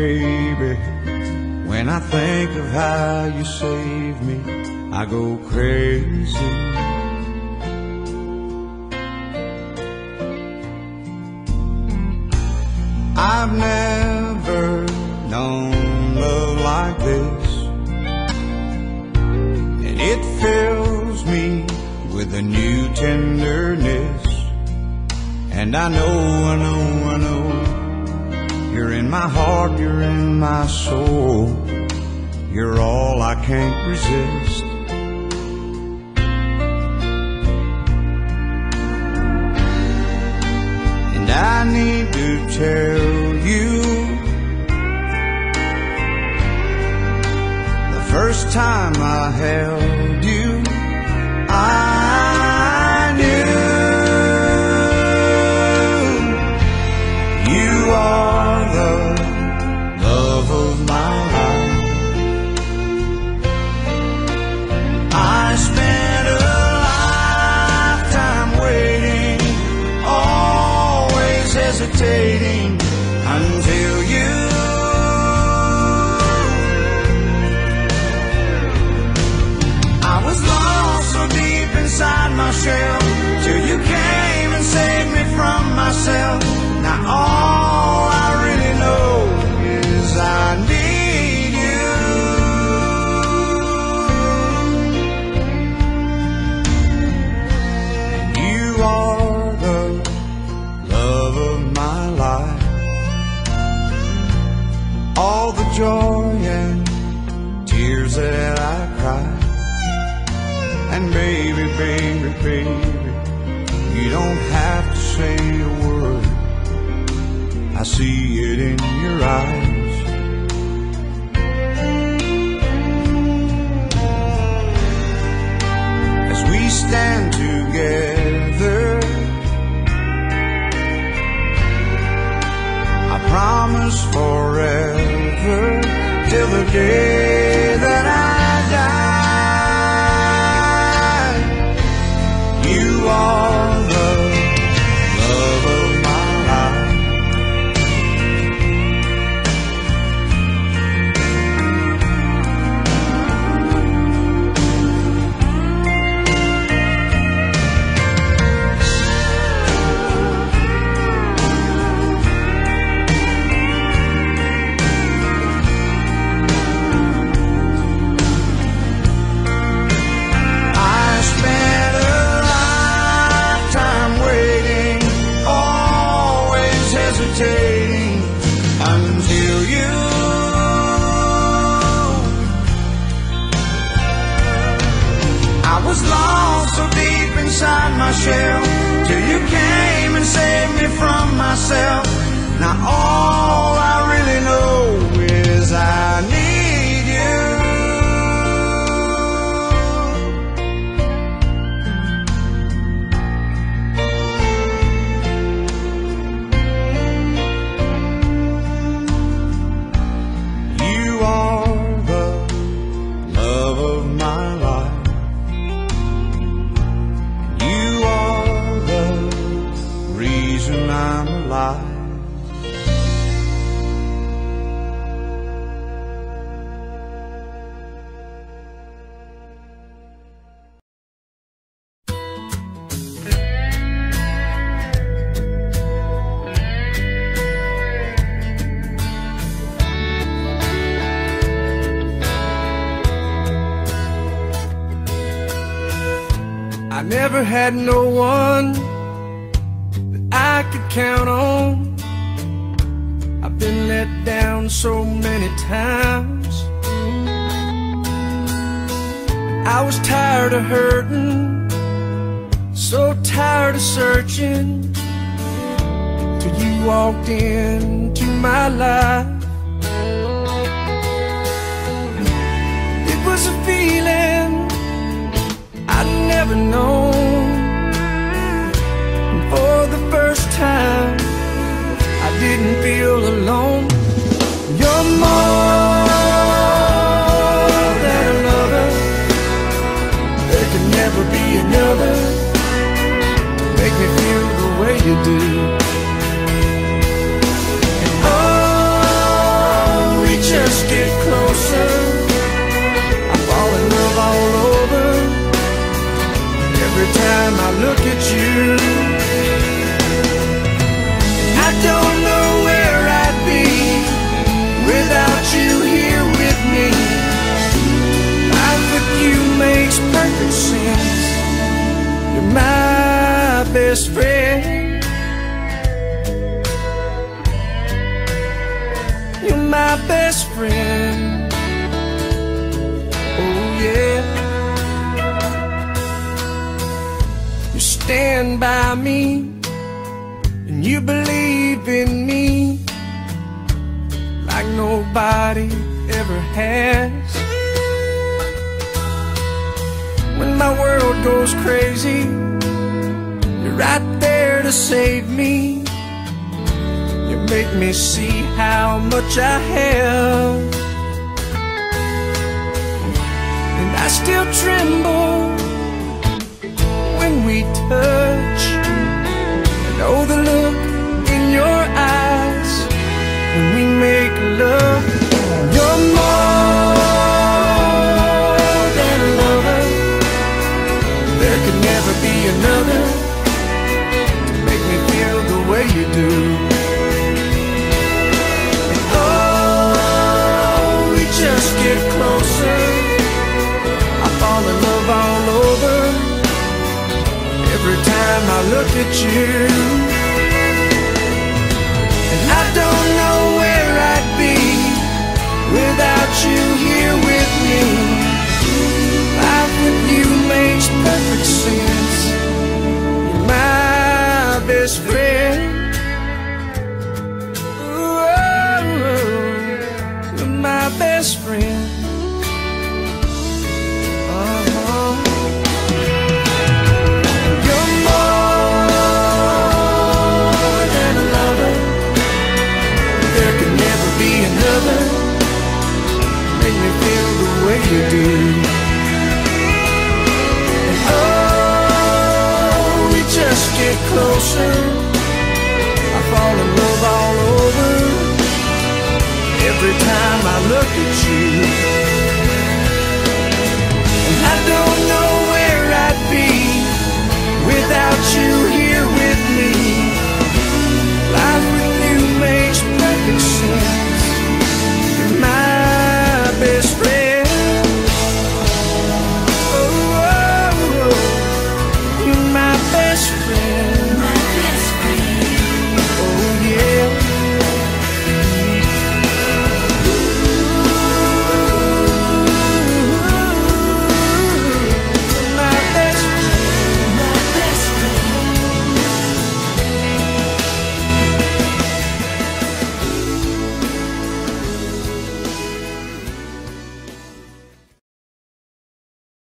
baby. When I think of how you saved me, I go crazy. I've never known love like this, and it fills me with a new tenderness. And I know, I know, I know, you're in my heart, you're in my soul, you're all I can't resist. And I need to tell you the first time I held hesitating until you. Joy and tears that I cry. And baby, baby, baby, you don't have to say a word. I see it in your eyes. Till the day my shell till you came and saved me from myself. Now all I never had no one that I could count on. I've been let down so many times. I was tired of hurting, so tired of searching. Till you walked into my life. Time I look at you. I don't know where I'd be without you here with me. Life with you makes perfect sense. You're my best friend. You're my best stand by me and you believe in me like nobody ever has. When my world goes crazy, you're right there to save me. You make me see how much I have. And I still tremble when we touch. Know the look in your eyes when we make love. You're more than a lover. There could never be another to make me feel the way you do. Oh, we just get closer. I fall in love all over every time I look at you. I fall in love all over. Every time I look at you